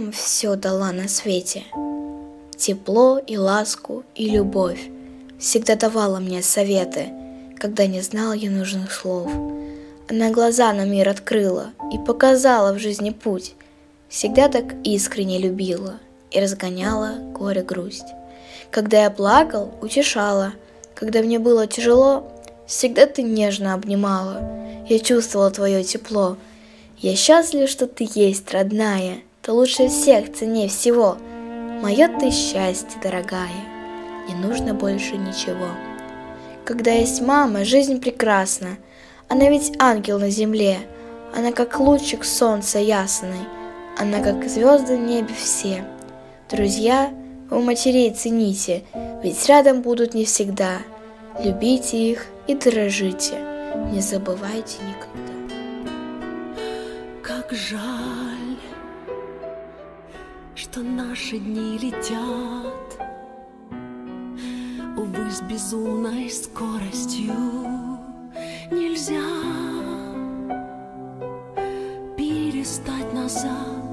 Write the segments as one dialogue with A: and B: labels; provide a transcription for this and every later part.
A: вам все дала на свете. Тепло и ласку и любовь Всегда давала мне советы, Когда не знал я нужных слов. Она глаза на мир открыла И показала в жизни путь. Всегда так искренне любила И разгоняла горе-грусть. Когда я плакал, утешала, Когда мне было тяжело, Всегда ты нежно обнимала, Я чувствовала твое тепло. Я счастлив, что ты есть, родная, Ты лучше всех, цене всего. Мое ты счастье, дорогая, Не нужно больше ничего. Когда есть мама, жизнь прекрасна, Она ведь ангел на земле, Она как лучик солнца ясный, Она как звезды в небе все. Друзья, вы матерей цените, Ведь рядом будут не всегда. Любите их и дорожите, не забывайте никогда.
B: Как жаль, что наши дни летят, Увы, с безумной скоростью нельзя перестать назад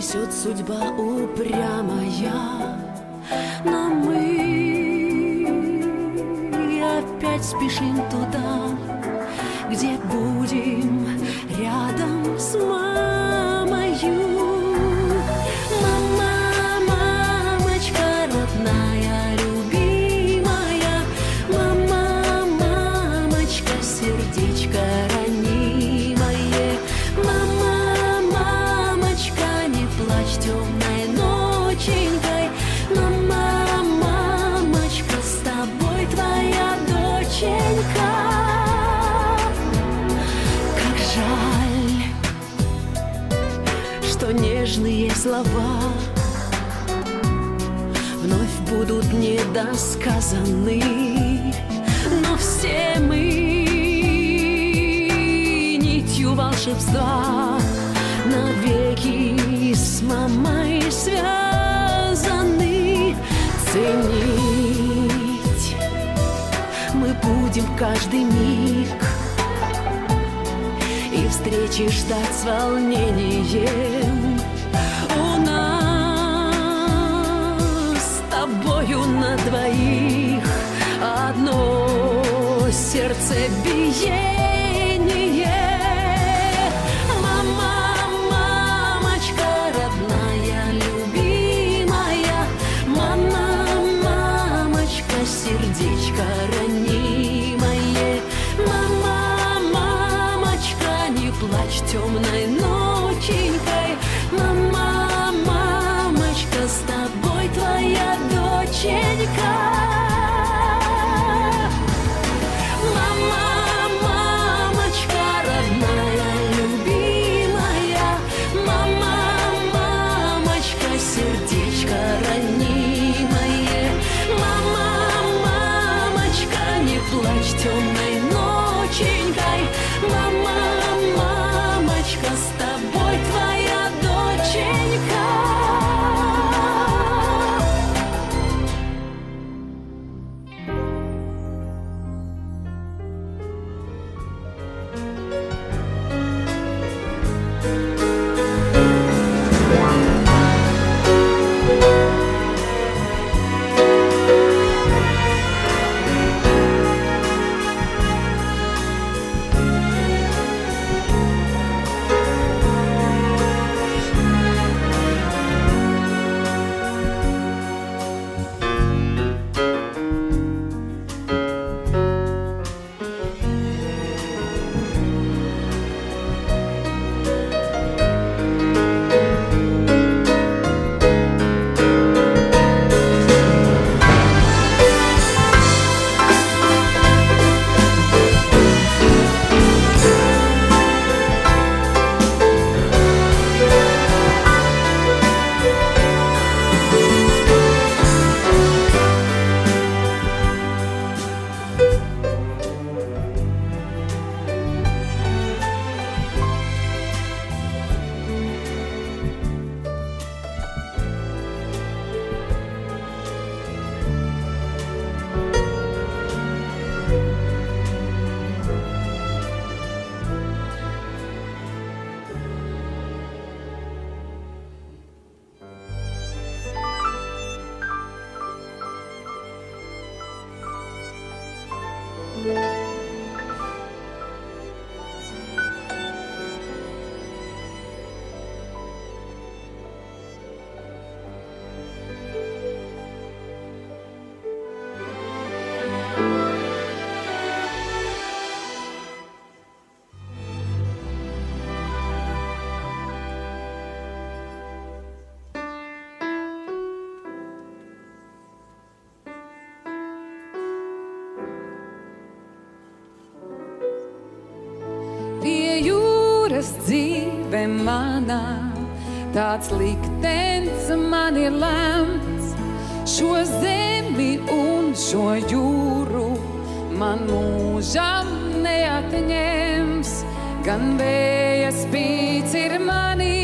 B: несет судьба упрямая, но мы опять спешим туда, где будем будут недосказаны, но все мы нитью волшебства навеки с мамой связаны. Ценить мы будем каждый миг и встречи ждать с волнением. Сердцебиение.
C: Jūras dzīve manā, tāds liktenis man ir lemts. Šo zemi un šo jūru man mūžam neatņems. Gan vēja spīts ir manī,